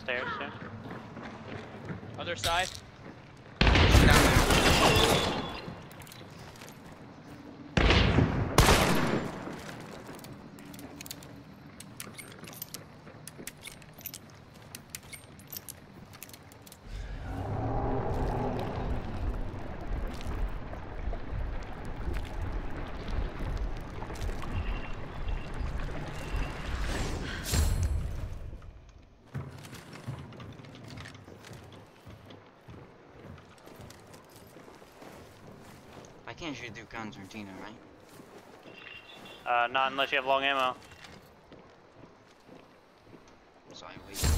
stairs too. Other side. Can't shoot through concertina, right? Uh, not unless you have long ammo. So I wait.